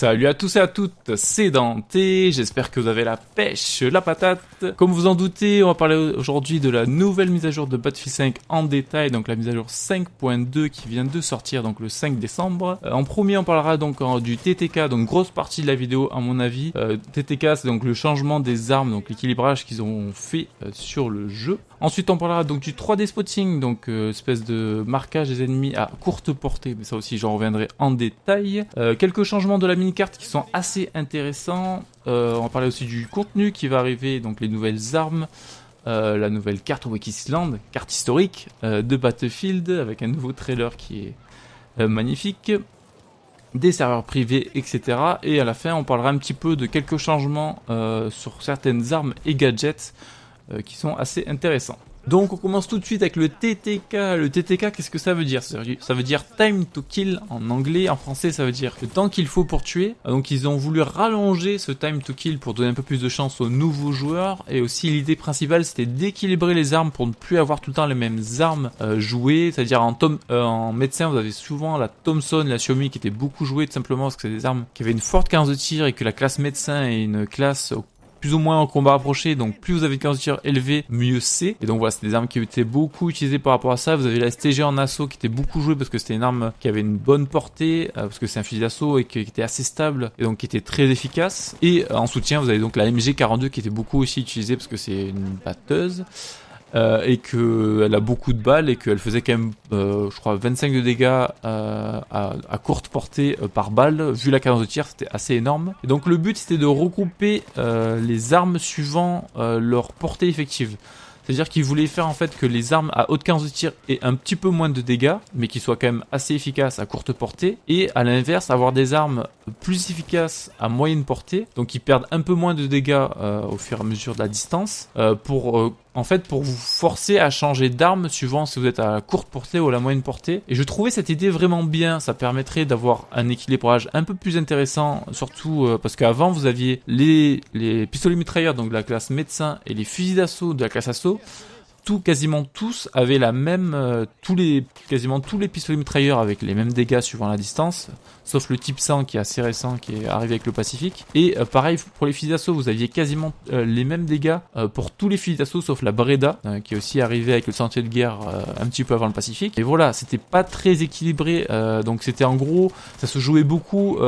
Salut à tous et à toutes, c'est Dante, j'espère que vous avez la pêche, la patate. Comme vous en doutez, on va parler aujourd'hui de la nouvelle mise à jour de Battlefield 5 en détail, donc la mise à jour 5.2 qui vient de sortir donc le 5 décembre. Euh, en premier, on parlera donc du TTK, donc grosse partie de la vidéo à mon avis. Euh, TTK, c'est donc le changement des armes, donc l'équilibrage qu'ils ont fait euh, sur le jeu. Ensuite, on parlera donc du 3D spotting, donc espèce de marquage des ennemis à courte portée, mais ça aussi j'en reviendrai en détail. quelques changements de la mini-carte qui sont assez intéressants. Euh, on va parler aussi du contenu qui va arriver, donc les nouvelles armes, euh, la nouvelle carte Wikisland, carte historique euh, de Battlefield, avec un nouveau trailer qui est magnifique, des serveurs privés, etc. Et à la fin, on parlera un petit peu de quelques changements sur certaines armes et gadgets qui sont assez intéressants. Donc on commence tout de suite avec le TTK. Le TTK, qu'est-ce que ça veut dire? Ça veut dire time to kill en anglais. En français, ça veut dire le temps qu'il faut pour tuer. Donc ils ont voulu rallonger ce time to kill pour donner un peu plus de chance aux nouveaux joueurs. Et aussi l'idée principale, c'était d'équilibrer les armes pour ne plus avoir tout le temps les mêmes armes euh, jouées. C'est-à-dire en, euh, en médecin, vous avez souvent la Thompson, la Xiaomi qui étaient beaucoup jouées tout simplement parce que c'est des armes qui avaient une forte cadence de tir et que la classe médecin est une classe plus ou moins en combat approché, donc plus vous avez de tir élevé, mieux c'est. Et donc voilà, c'est des armes qui étaient beaucoup utilisées par rapport à ça. Vous avez la STG en assaut qui était beaucoup jouée parce que c'était une arme qui avait une bonne portée, euh, parce que c'est un fusil d'assaut et qui était assez stable et donc qui était très efficace. Et euh, en soutien, vous avez donc la MG42 qui était beaucoup aussi utilisée parce que c'est une batteuse. Euh, et qu'elle a beaucoup de balles et qu'elle faisait quand même, euh, je crois, 25 de dégâts euh, à, à, courte portée euh, par balle. Vu la cadence de tir, c'était assez énorme. Et donc le but, c'était de regrouper euh, les armes suivant leur portée effective. C'est-à-dire qu'il voulait faire en fait que les armes à haute cadence de tir aient un petit peu moins de dégâts, mais qui soient quand même assez efficaces à courte portée, et à l'inverse avoir des armes plus efficaces à moyenne portée, donc qui perdent un peu moins de dégâts au fur et à mesure de la distance, pour en fait pour vous forcer à changer d'arme suivant si vous êtes à la courte portée ou à la moyenne portée. Et je trouvais cette idée vraiment bien, ça permettrait d'avoir un équilibrage un peu plus intéressant, surtout euh, parce qu'avant vous aviez les, les pistolets mitrailleurs donc de la classe médecin et les fusils d'assaut de la classe assaut. Quasiment tous avaient la même, euh, tous les, quasiment tous les pistolets mitrailleurs avec les mêmes dégâts suivant la distance, sauf le type 100 qui est assez récent, qui est arrivé avec le Pacifique. Et euh, pareil pour les fusils d'assaut, vous aviez quasiment euh, les mêmes dégâts pour tous les fusils d'assaut sauf la Breda, qui est aussi arrivé avec le sentier de guerre un petit peu avant le Pacifique. Et voilà, c'était pas très équilibré, donc c'était en gros, ça se jouait beaucoup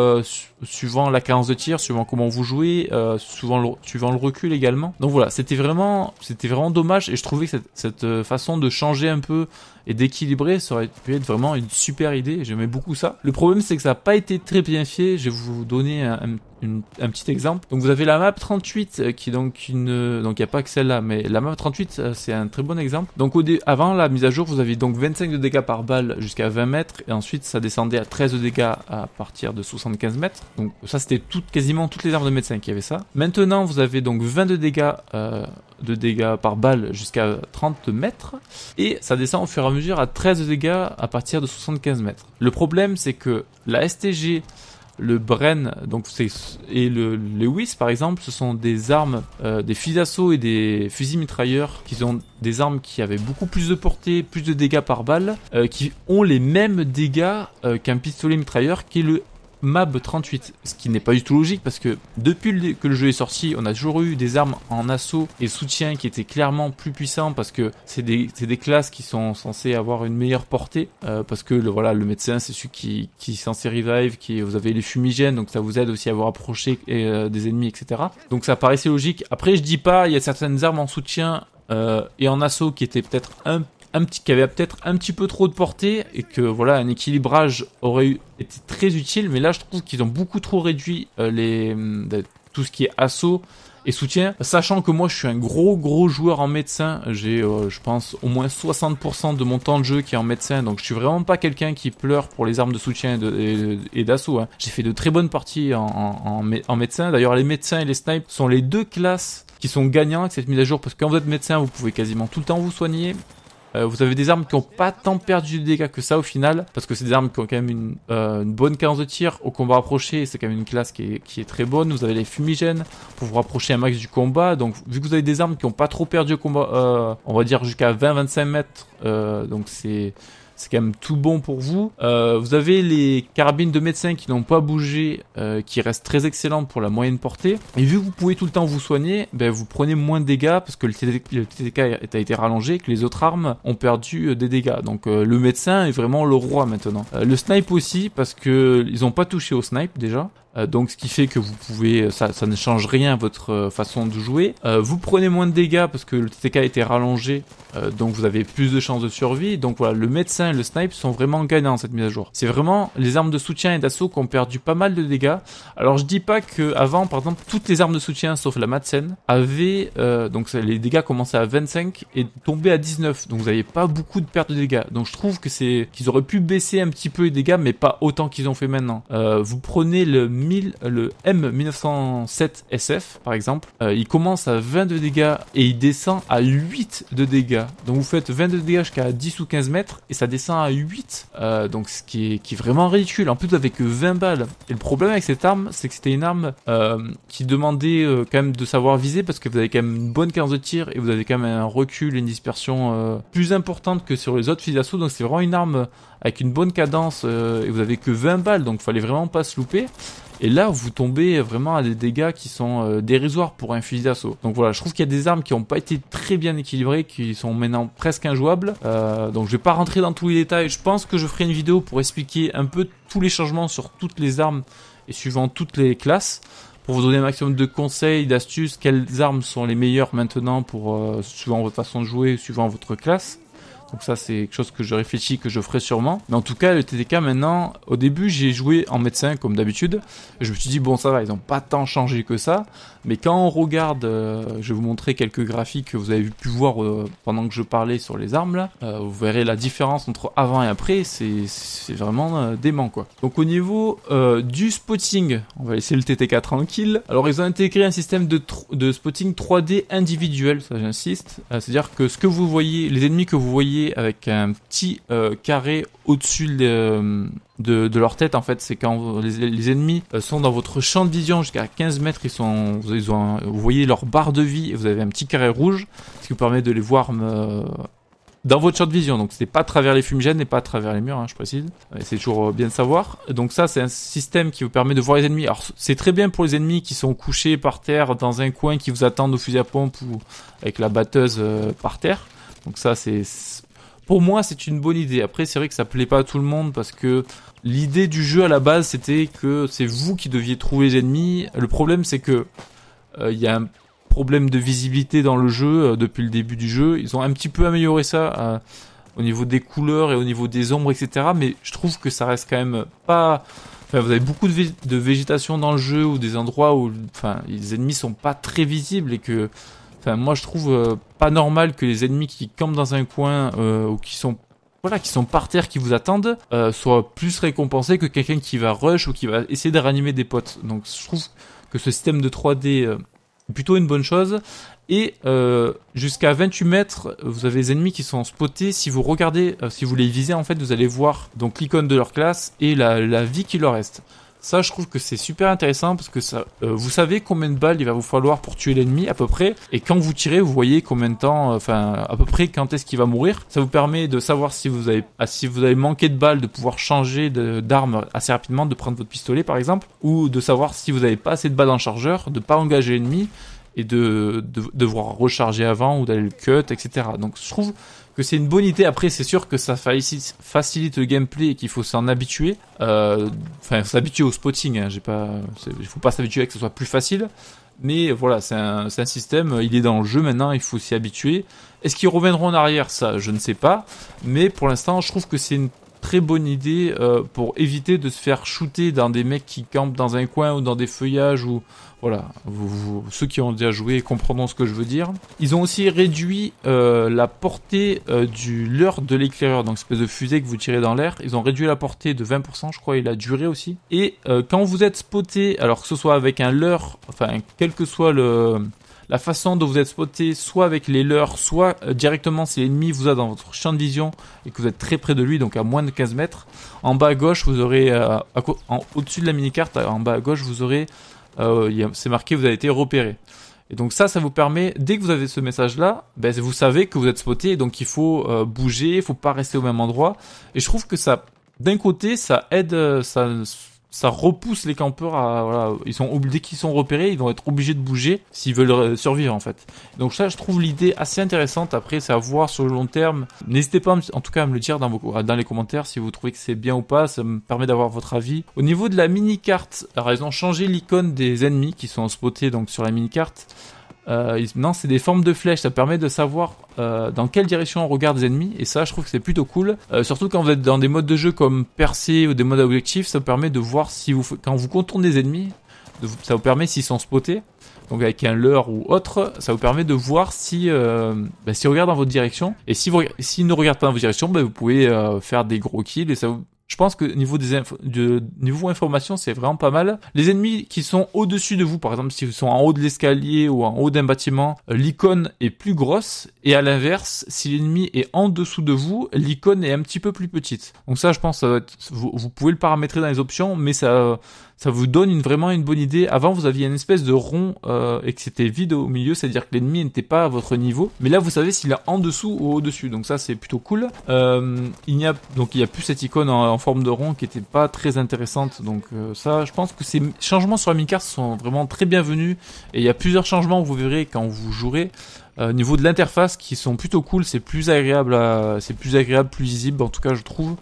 suivant la cadence de tir, suivant comment vous jouez, suivant, le, suivant le recul également. Donc voilà, c'était vraiment, c'était vraiment dommage et je trouvais que cette, cette euh, façon de changer un peu et d'équilibrer, ça aurait pu être vraiment une super idée. J'aimais beaucoup ça. Le problème, c'est que ça n'a pas été très bien fait. Je vais vous donner un, un petit exemple. Donc vous avez la map 38 euh, qui est donc une euh, donc il n'y a pas que celle-là mais la map 38 euh, c'est un très bon exemple. Donc au dé... avant la mise à jour vous aviez donc 25 de dégâts par balle jusqu'à 20 mètres et ensuite ça descendait à 13 de dégâts à partir de 75 mètres. Donc ça c'était tout, quasiment toutes les armes de médecin qui avaient ça. Maintenant vous avez donc 20 de dégâts de dégâts par balle jusqu'à 30 mètres et ça descend au fur et à mesure à 13 de dégâts à partir de 75 mètres. Le problème c'est que la STG le Bren donc et le Lewis par exemple, ce sont des armes, euh, des fusils d'assaut et des fusils mitrailleurs qui sont des armes qui avaient beaucoup plus de portée, plus de dégâts par balle, euh, qui ont les mêmes dégâts euh, qu'un pistolet mitrailleur qui est le MAB 38, ce qui n'est pas du tout logique parce que depuis que le jeu est sorti, on a toujours eu des armes en assaut et soutien qui étaient clairement plus puissants parce que c'est des, des, classes qui sont censées avoir une meilleure portée euh, parce que le, voilà, le médecin c'est celui qui, qui est censé revive, qui, vous avez les fumigènes donc ça vous aide aussi à vous rapprocher euh, des ennemis etc. Donc ça paraissait logique. Après je dis pas, il y a certaines armes en soutien euh, et en assaut qui étaient peut-être un un qui avait peut-être un petit peu trop de portée et que voilà un équilibrage aurait été très utile. Mais là, je trouve qu'ils ont beaucoup trop réduit euh, les tout ce qui est assaut et soutien, sachant que moi je suis un gros gros joueur en médecin, j'ai euh, je pense au moins 60% de mon temps de jeu qui est en médecin, donc je suis vraiment pas quelqu'un qui pleure pour les armes de soutien et d'assaut. Hein. J'ai fait de très bonnes parties en médecin, d'ailleurs les médecins et les snipes sont les deux classes qui sont gagnants avec cette mise à jour, parce que quand vous êtes médecin vous pouvez quasiment tout le temps vous soigner, euh, vous avez des armes qui n'ont pas tant perdu de dégâts que ça au final, parce que c'est des armes qui ont quand même une, euh, une bonne cadence de tir au combat rapproché, c'est quand même une classe qui est, qui est, très bonne. Vous avez les fumigènes pour vous rapprocher un max du combat, donc vu que vous avez des armes qui n'ont pas trop perdu au combat, euh, on va dire jusqu'à 20-25 mètres, donc c'est c'est quand même tout bon pour vous. Euh, vous avez les carabines de médecin qui n'ont pas bougé, euh, qui restent très excellentes pour la moyenne portée. Et vu que vous pouvez tout le temps vous soigner, ben, vous prenez moins de dégâts parce que le TTK, a été rallongé, que les autres armes ont perdu des dégâts. Donc le médecin est vraiment le roi maintenant. le snipe aussi parce que ils n'ont pas touché au snipe déjà. Euh, donc ce qui fait que vous pouvez, ça, ça ne change rien à votre euh, façon de jouer. Euh, vous prenez moins de dégâts parce que le TTK a été rallongé, donc vous avez plus de chances de survie. Donc voilà, le médecin et le snipe sont vraiment gagnants cette mise à jour. C'est vraiment les armes de soutien et d'assaut qui ont perdu pas mal de dégâts. Alors je dis pas que avant, par exemple, toutes les armes de soutien sauf la Madsen avaient, donc les dégâts commençaient à 25 et tombaient à 19. Donc vous n'avez pas beaucoup de pertes de dégâts. Donc je trouve que c'est qu'ils auraient pu baisser un petit peu les dégâts, mais pas autant qu'ils ont fait maintenant. vous prenez le le M1907 SF par exemple, euh, il commence à 22 dégâts et il descend à 8 de dégâts. Donc vous faites 22 dégâts jusqu'à 10 ou 15 mètres et ça descend à 8. Euh, donc ce qui est, vraiment ridicule. En plus que 20 balles. Et le problème avec cette arme, c'est que c'était une arme euh, qui demandait quand même de savoir viser parce que vous avez quand même une bonne cadence de tir et vous avez quand même un recul et une dispersion plus importante que sur les autres fusils d'assaut. Donc c'est vraiment une arme avec une bonne cadence et vous avez que 20 balles donc fallait vraiment pas se louper. Et là, vous tombez vraiment à des dégâts qui sont euh, dérisoires pour un fusil d'assaut. Donc voilà, je trouve qu'il y a des armes qui n'ont pas été très bien équilibrées, qui sont maintenant presque injouables. Euh, donc je vais pas rentrer dans tous les détails. Je pense que je ferai une vidéo pour expliquer un peu tous les changements sur toutes les armes et suivant toutes les classes pour vous donner un maximum de conseils, d'astuces, quelles armes sont les meilleures maintenant pour euh, suivant votre façon de jouer, suivant votre classe. Donc ça, c'est quelque chose que je réfléchis, que je ferai sûrement. Mais en tout cas, le TTK maintenant, au début, j'ai joué en médecin comme d'habitude. Je me suis dit, bon, ça va, ils n'ont pas tant changé que ça. Mais quand on regarde, euh, je vais vous montrer quelques graphiques que vous avez pu voir euh, pendant que je parlais sur les armes là. Euh, vous verrez la différence entre avant et après, c'est vraiment dément quoi. Donc au niveau du spotting, on va laisser le TTK tranquille. Alors ils ont intégré un système de, de spotting 3D individuel, ça j'insiste. C'est-à-dire que ce que vous voyez, les ennemis que vous voyez avec un petit euh, carré au-dessus de, de, leur tête en fait c'est quand les, ennemis euh, sont dans votre champ de vision jusqu'à 15 mètres ils sont ils ont, vous voyez leur barre de vie et vous avez un petit carré rouge ce qui vous permet de les voir euh, dans votre champ de vision. Donc c'est pas à travers les fumigènes et pas à travers les murs, hein, je précise. C'est toujours bien de savoir. Donc ça c'est un système qui vous permet de voir les ennemis. Alors c'est très bien pour les ennemis qui sont couchés par terre dans un coin qui vous attendent au fusil à pompe ou avec la batteuse par terre. Donc ça c'est pour moi, c'est une bonne idée. Après, c'est vrai que ça plaît pas à tout le monde parce que l'idée du jeu à la base, c'était que c'est vous qui deviez trouver les ennemis. Le problème, c'est que euh, il y a un problème de visibilité dans le jeu euh, depuis le début du jeu. Ils ont un petit peu amélioré ça euh, au niveau des couleurs et au niveau des ombres, etc. Mais je trouve que ça reste quand même pas. Enfin, vous avez beaucoup de, de végétation dans le jeu ou des endroits où, enfin, les ennemis sont pas très visibles et que Enfin, moi, je trouve euh, pas normal que les ennemis qui campent dans un coin euh, ou qui sont voilà, qui sont par terre, qui vous attendent, euh, soient plus récompensés que quelqu'un qui va rush ou qui va essayer de ranimer des potes. Donc, je trouve que ce système de 3D euh, est plutôt une bonne chose. Et jusqu'à 28 mètres, vous avez des ennemis qui sont spotés. Si vous regardez, si vous les visez, en fait, vous allez voir l'icône de leur classe et la vie qui leur reste. Ça, je trouve que c'est super intéressant parce que ça, euh, vous savez combien de balles il va vous falloir pour tuer l'ennemi à peu près, et quand vous tirez, vous voyez combien de temps, euh, enfin à peu près quand est-ce qu'il va mourir. Ça vous permet de savoir si vous avez, ah, si vous avez manqué de balles, de pouvoir changer d'arme assez rapidement, de prendre votre pistolet par exemple, ou de savoir si vous n'avez pas assez de balles en chargeur, de pas engager l'ennemi et de, de, devoir recharger avant ou d'aller le cut, etc. Donc je trouve c'est une bonne idée. Après, c'est sûr que ça facilite le gameplay et qu'il faut s'en habituer. Euh, enfin, s'habituer au spotting. Hein, j'ai pas, il faut pas s'habituer à que ce soit plus facile. Mais voilà, c'est un, un, système. Il est dans le jeu maintenant. Il faut s'y habituer. Est-ce qu'ils reviendront en arrière? Ça, je ne sais pas. Mais pour l'instant, je trouve que c'est une très bonne idée euh, pour éviter de se faire shooter dans des mecs qui campent dans un coin ou dans des feuillages ou voilà, ceux qui ont déjà joué comprendront ce que je veux dire. Ils ont aussi réduit euh, la portée euh, du leurre de l'éclaireur, donc espèce de fusée que vous tirez dans l'air. Ils ont réduit la portée de 20%, je crois, et la durée aussi. Et quand vous êtes spoté, alors que ce soit avec un leurre, enfin, quel que soit le, la façon dont vous êtes spoté, soit avec les leurs, soit euh, directement si l'ennemi vous a dans votre champ de vision et que vous êtes très près de lui, donc à moins de 15 mètres. En bas à gauche, vous aurez, euh, au-dessus de la mini-carte, en bas à gauche, vous aurez, euh, c'est marqué vous avez été repéré. Et donc ça, ça vous permet, dès que vous avez ce message-là, ben, vous savez que vous êtes spoté, donc il faut euh, bouger, il faut pas rester au même endroit. Et je trouve que ça, d'un côté, ça aide, euh, ça ça repousse les campeurs à voilà, ils sont dès qu'ils sont repérés, ils vont être obligés de bouger s'ils veulent euh, survivre en fait. Donc ça, je trouve l'idée assez intéressante. Après, c'est à voir sur le long terme. N'hésitez pas, en tout cas, à me le dire dans, dans les commentaires si vous trouvez que c'est bien ou pas. Ça me permet d'avoir votre avis. Au niveau de la mini carte, alors ils ont changé l'icône des ennemis qui sont spotés donc sur la mini carte. Euh, non, c'est des formes de flèches, ça permet de savoir euh, dans quelle direction on regarde les ennemis, et ça je trouve que c'est plutôt cool. Euh, surtout quand vous êtes dans des modes de jeu comme percer ou des modes objectifs, ça permet de voir si vous, quand vous contournez des ennemis, ça vous permet s'ils sont spotés, donc avec un leurre ou autre, ça vous permet de voir si euh, bah, s'ils regardent dans votre direction, et si s'ils ne regardent pas dans votre direction, bah, vous pouvez euh, faire des gros kills, et ça vous je pense que niveau des de, niveau information, c'est vraiment pas mal. Les ennemis qui sont au-dessus de vous, par exemple, si vous sont en haut de l'escalier ou en haut d'un bâtiment, euh, l'icône est plus grosse. Et à l'inverse, si l'ennemi est en dessous de vous, l'icône est un petit peu plus petite. Donc ça, je pense, ça être, vous, vous, pouvez le paramétrer dans les options, mais ça, ça vous donne une, vraiment une bonne idée. Avant, vous aviez une espèce de rond euh, et que c'était vide au milieu, c'est-à-dire que l'ennemi n'était pas à votre niveau. Mais là, vous savez s'il est en dessous ou au-dessus. Donc ça, c'est plutôt cool. Euh, il n'y a donc il y a plus cette icône en, forme de rond qui était pas très intéressante. Donc euh, ça, je pense que ces changements sur la mini-carte sont vraiment très bienvenus. Et il y a plusieurs changements, vous verrez quand vous jouerez. Au niveau de l'interface qui sont plutôt cool, c'est plus agréable, c'est plus agréable, plus lisible en tout cas je trouve.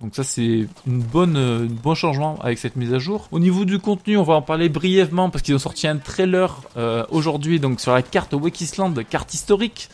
Donc ça c'est une bonne, un bon changement avec cette mise à jour. Au niveau du contenu, on va en parler brièvement parce qu'ils ont sorti un trailer euh, aujourd'hui donc sur la carte Wakisland, carte historique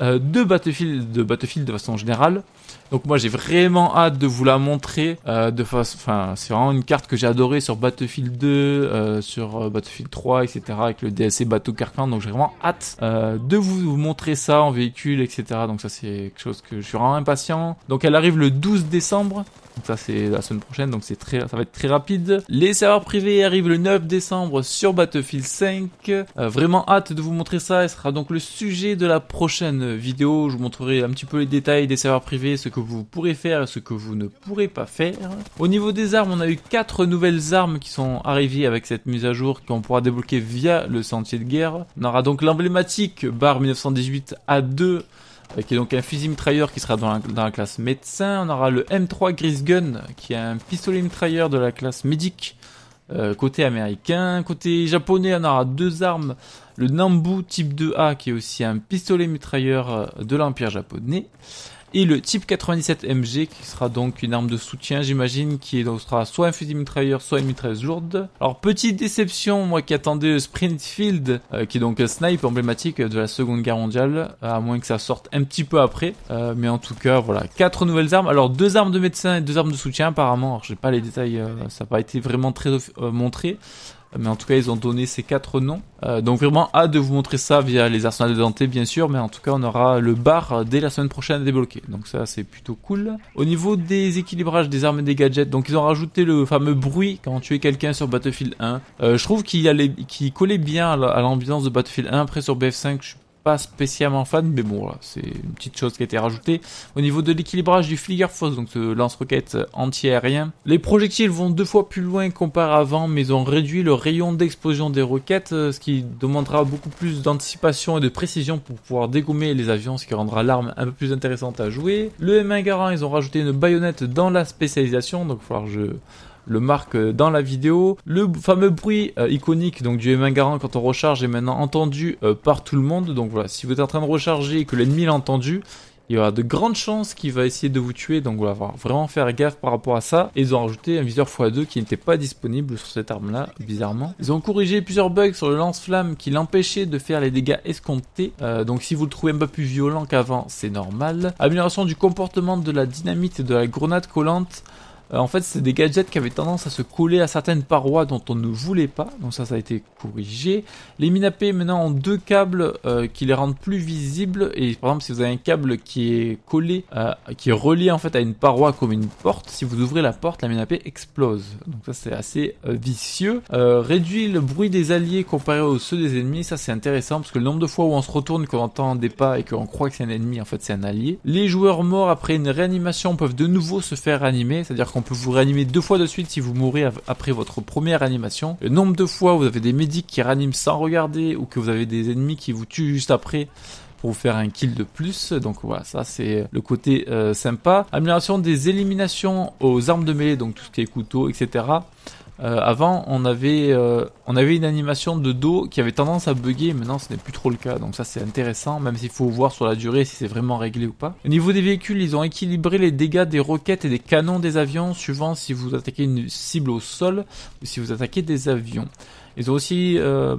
euh, de Battlefield, de Battlefield de façon générale. Donc moi j'ai vraiment hâte de vous la montrer. Euh, de face, enfin c'est vraiment une carte que j'ai adorée sur Battlefield 2, euh, sur euh, Battlefield 3, etc. Avec le DLC Bateau Carcan. Donc j'ai vraiment hâte euh, de vous, montrer ça en véhicule, etc. Donc ça c'est quelque chose que je suis vraiment impatient. Donc elle arrive le 12 décembre. Donc ça c'est la semaine prochaine, donc c'est très, ça va être très rapide. Les serveurs privés arrivent le 9 décembre sur Battlefield 5. Euh, vraiment hâte de vous montrer ça. Ce sera donc le sujet de la prochaine vidéo. Je vous montrerai un petit peu les détails des serveurs privés, ce que vous pourrez faire et ce que vous ne pourrez pas faire. Au niveau des armes, on a eu quatre nouvelles armes qui sont arrivées avec cette mise à jour qu'on pourra débloquer via le sentier de guerre. On aura donc l'emblématique bar 1918 A2 qui est donc un fusil mitrailleur qui sera dans la, classe médecin. On aura le M3 Gris Gun, qui est un pistolet mitrailleur de la classe médic, euh, côté américain. Côté japonais, on aura deux armes. Le Nambu type 2A, qui est aussi un pistolet mitrailleur euh, de l'Empire japonais. Et le type 97 MG qui sera donc une arme de soutien j'imagine qui sera soit un fusil mitrailleur soit une mitrailleuse lourde. Alors petite déception moi qui attendais le Sprintfield euh, qui est donc un snipe emblématique de la seconde guerre mondiale à moins que ça sorte un petit peu après. Euh, mais en tout cas voilà quatre nouvelles armes. Alors deux armes de médecin et deux armes de soutien apparemment. Alors j'ai pas les détails euh, ça n'a pas été vraiment très montré mais en tout cas ils ont donné ces quatre noms. Euh, donc vraiment hâte de vous montrer ça via les arsenals de Dante bien sûr, mais en tout cas on aura le bar dès la semaine prochaine à débloquer. Donc ça c'est plutôt cool. Au niveau des équilibrages des armes et des gadgets, donc ils ont rajouté le fameux bruit quand on tuait quelqu'un sur Battlefield 1. Euh, je trouve qu'il collait bien à l'ambiance de Battlefield 1. Après sur BF5 je suis pas spécialement fan, mais bon, c'est une petite chose qui a été rajoutée. Au niveau de l'équilibrage du Fliegerfoss, donc ce lance-roquette anti-aérien, les projectiles vont deux fois plus loin qu'auparavant, mais ont réduit le rayon d'explosion des roquettes, euh, ce qui demandera beaucoup plus d'anticipation et de précision pour pouvoir dégommer les avions, ce qui rendra l'arme un peu plus intéressante à jouer. Le M1 Garand, ils ont rajouté une baïonnette dans la spécialisation, donc il va falloir je le marque dans la vidéo. Le fameux bruit euh, iconique donc du M1 Garand quand on recharge est maintenant entendu euh, par tout le monde. Donc voilà, si vous êtes en train de recharger et que l'ennemi l'a entendu, il y aura de grandes chances qu'il va essayer de vous tuer, donc voilà, vraiment faire gaffe par rapport à ça. Et ils ont rajouté un viseur x2 qui n'était pas disponible sur cette arme-là, bizarrement. Ils ont corrigé plusieurs bugs sur le lance-flamme qui l'empêchaient de faire les dégâts escomptés. Euh, donc si vous le trouvez un peu plus violent qu'avant, c'est normal. Amélioration du comportement de la dynamite et de la grenade collante. Euh, en fait, c'est des gadgets qui avaient tendance à se coller à certaines parois dont on ne voulait pas. Donc ça, ça a été corrigé. Les minapés maintenant ont deux câbles euh, qui les rendent plus visibles. Et par exemple, si vous avez un câble qui est collé, euh, qui est relié en fait à une paroi comme une porte, si vous ouvrez la porte, la minapé explose. Donc ça, c'est assez vicieux. réduit le bruit des alliés comparé aux ceux des ennemis. Ça, c'est intéressant parce que le nombre de fois où on se retourne, qu'on entend des pas et qu'on croit que c'est un ennemi, en fait, c'est un allié. Les joueurs morts après une réanimation peuvent de nouveau se faire animer. C'est-à-dire qu'on peut vous réanimer deux fois de suite si vous mourrez après votre première animation. Le nombre de fois où vous avez des médics qui réaniment sans regarder ou que vous avez des ennemis qui vous tuent juste après pour vous faire un kill de plus. Donc voilà, ça c'est le côté euh, sympa. Amélioration des éliminations aux armes de mêlée, donc tout ce qui est couteau, etc. Euh, avant, on avait, euh, on avait une animation de dos qui avait tendance à bugger, maintenant ce n'est plus trop le cas, donc ça c'est intéressant, même s'il faut voir sur la durée si c'est vraiment réglé ou pas. Au niveau des véhicules, ils ont équilibré les dégâts des roquettes et des canons des avions, suivant si vous attaquez une cible au sol ou si vous attaquez des avions. Ils ont aussi euh,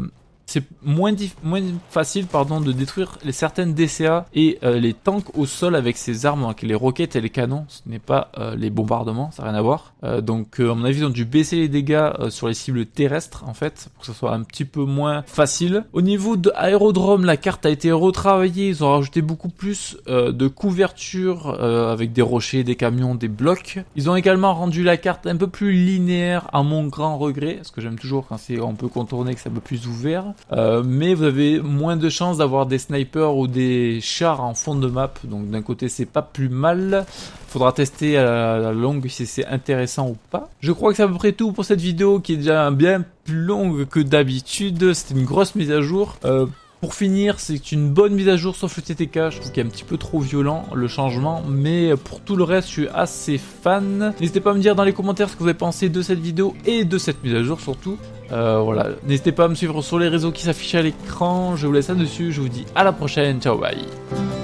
c'est moins, moins facile pardon, de détruire les certaines DCA et euh, les tanks au sol avec ces armes, avec les roquettes et les canons. Ce n'est pas euh, les bombardements, ça n'a rien à voir. Euh, donc à mon avis, ils ont dû baisser les dégâts sur les cibles terrestres en fait, pour que ce soit un petit peu moins facile. Au niveau de aérodrome, la carte a été retravaillée. Ils ont rajouté beaucoup plus de couverture avec des rochers, des camions, des blocs. Ils ont également rendu la carte un peu plus linéaire à mon grand regret, ce que j'aime toujours quand c'est on peut contourner que c'est un peu plus ouvert. Euh, mais vous avez moins de chances d'avoir des snipers ou des chars en fond de map. Donc d'un côté c'est pas plus mal. Faudra tester à la longue si c'est intéressant ou pas. Je crois que c'est à peu près tout pour cette vidéo qui est déjà bien plus longue que d'habitude. C'était une grosse mise à jour. Euh, pour finir, c'est une bonne mise à jour sauf le TTK, je trouve qu'il est un petit peu trop violent le changement, mais pour tout le reste, je suis assez fan. N'hésitez pas à me dire dans les commentaires ce que vous avez pensé de cette vidéo et de cette mise à jour surtout. Euh, voilà, n'hésitez pas à me suivre sur les réseaux qui s'affichent à l'écran, je vous laisse là-dessus, je vous dis à la prochaine, ciao bye